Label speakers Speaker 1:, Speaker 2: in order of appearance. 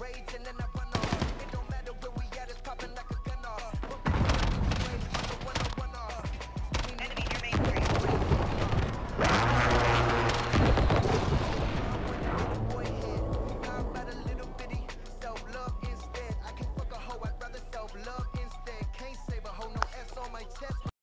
Speaker 1: Rage and then I